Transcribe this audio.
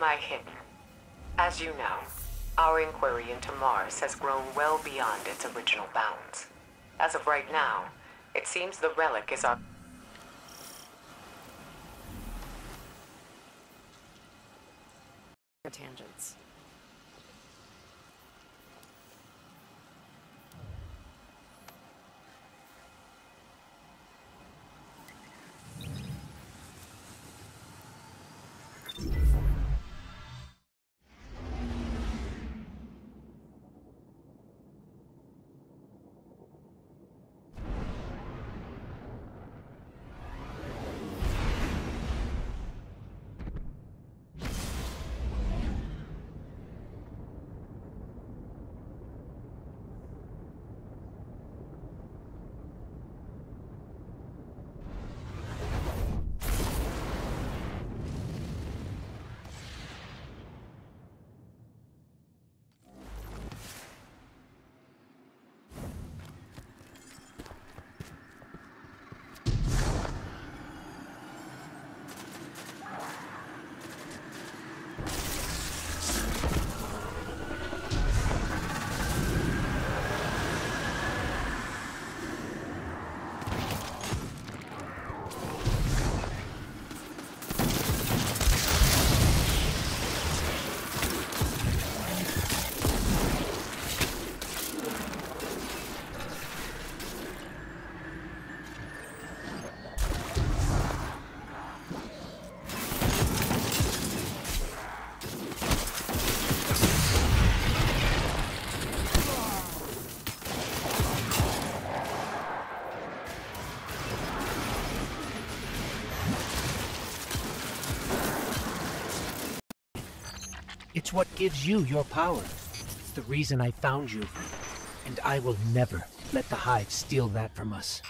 my hidden? As you know, our inquiry into Mars has grown well beyond its original bounds. As of right now, it seems the relic is our... tangents. It's what gives you your power. It's the reason I found you. And I will never let the Hive steal that from us.